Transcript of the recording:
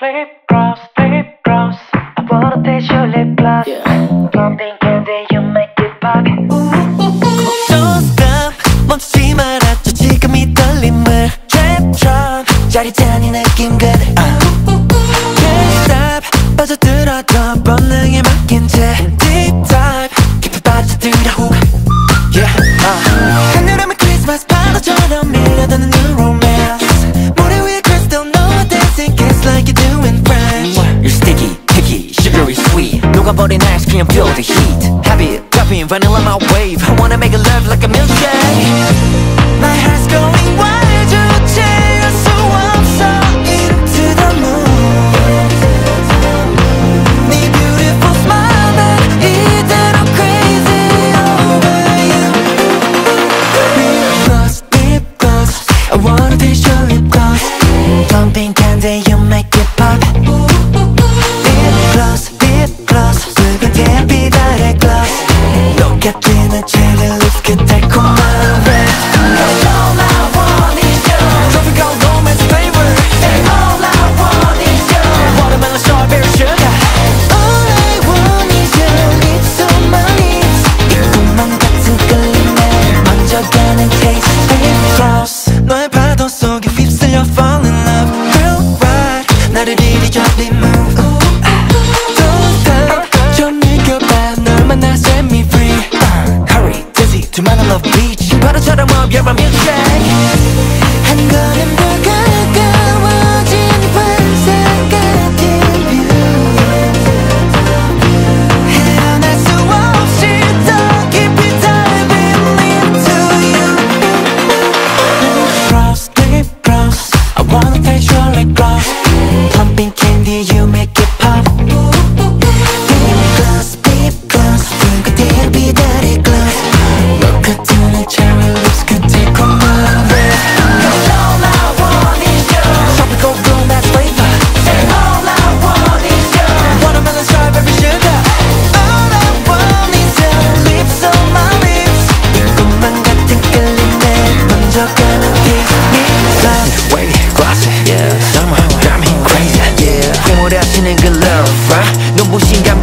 Lip gloss, lip gloss. I wanna taste your lip gloss. Plumping candy, you make it pop. Don't stop 멈추지 말아 저 지금 이 떨림을 Trap drop 짜릿한 이 느낌 그대 uh. picky, sugary sweet 녹아버린 ice cream, feel the heat Heavy, dropping vanilla my wave I wanna make love like a milkshake My heart's going wild 주체할 수 없어 Into the moon 네 beautiful smile 난 이대로 crazy over you Lip gloss, lip gloss I wanna taste your lip gloss Pumping candy, you make give him a check. 눈부신